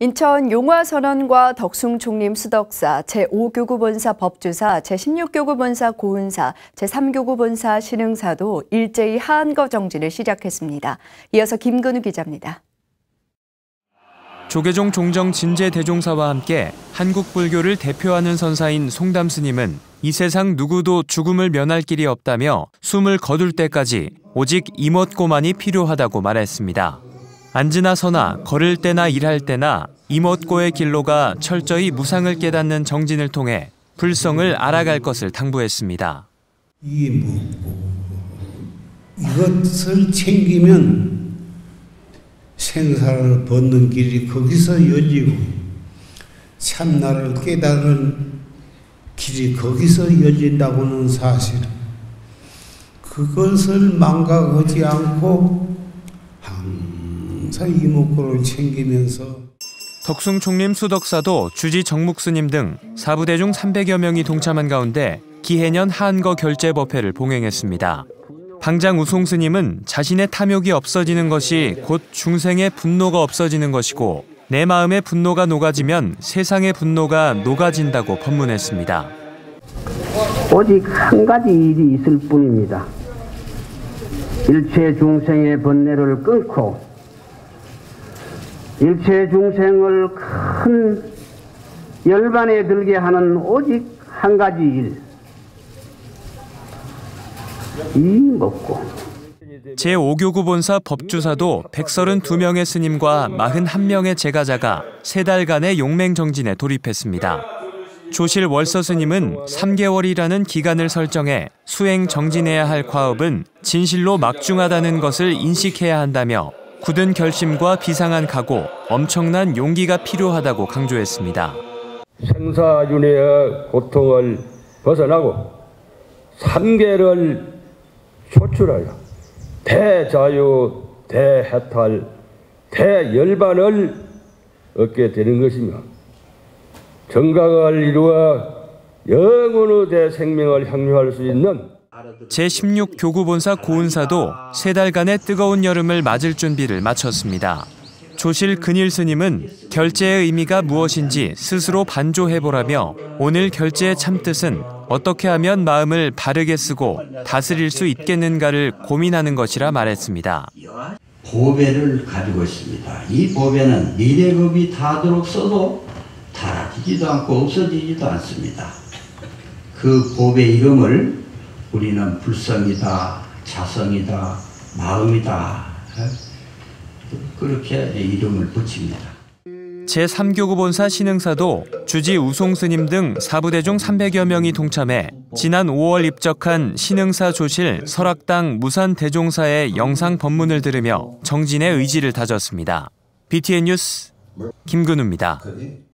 인천 용화선언과 덕숭총림 수덕사, 제5교구 본사 법주사, 제16교구 본사 고은사, 제3교구 본사 신흥사도 일제히 하한거 정진을 시작했습니다. 이어서 김근우 기자입니다. 조계종 종정 진제 대종사와 함께 한국 불교를 대표하는 선사인 송담 스님은 이 세상 누구도 죽음을 면할 길이 없다며 숨을 거둘 때까지 오직 이멋고만이 필요하다고 말했습니다. 앉으나 서나 걸을 때나 일할 때나 이멋고의 길로가 철저히 무상을 깨닫는 정진을 통해 불성을 알아갈 것을 당부했습니다. 이 뭐, 이것을 챙기면 생사를 벗는 길이 거기서 열리고 참나를 깨달은 길이 거기서 열린다고는 사실 그것을 망각하지 않고 항상 이목구를 챙기면서 덕숭 총림 수덕사도 주지 정묵 스님 등 사부대 중 300여 명이 동참한 가운데 기해년 한거 결제 법회를 봉행했습니다. 방장 우송 스님은 자신의 탐욕이 없어지는 것이 곧 중생의 분노가 없어지는 것이고 내 마음의 분노가 녹아지면 세상의 분노가 녹아진다고 법문했습니다. 오직 한 가지 일이 있을 뿐입니다. 일체 중생의 번뇌를 끊고 일체 중생을 큰 열반에 들게 하는 오직 한 가지 일. 이 먹고. 제5교구 본사 법주사도 132명의 스님과 41명의 제가자가 세 달간의 용맹 정진에 돌입했습니다. 조실 월서 스님은 3개월이라는 기간을 설정해 수행 정진해야 할 과업은 진실로 막중하다는 것을 인식해야 한다며 굳은 결심과 비상한 각오, 엄청난 용기가 필요하다고 강조했습니다. 생사윤회의 고통을 벗어나고 삼계를 초출하여 대자유, 대해탈, 대열반을 얻게 되는 것이며 정각을 이루어 영원의 대생명을 향유할 수 있는 제16 교구본사 고은사도 세 달간의 뜨거운 여름을 맞을 준비를 마쳤습니다. 조실 근일 스님은 결제의 의미가 무엇인지 스스로 반조해보라며 오늘 결제의 참뜻은 어떻게 하면 마음을 바르게 쓰고 다스릴 수 있겠는가를 고민하는 것이라 말했습니다. 보배를 가지고 있습니다. 이 보배는 미래급이 닿도록 써도 닳아지지도 않고 없어지지도 않습니다. 그 보배 이름을 우리는 불성이다, 자성이다, 마음이다. 그렇게 이름을 붙입니다. 제3교구 본사 신흥사도 주지 우송 스님 등 사부대 중 300여 명이 동참해 지난 5월 입적한 신흥사 조실 설악당 무산 대종사의 영상 법문을 들으며 정진의 의지를 다졌습니다. BTN 뉴스 김근우입니다.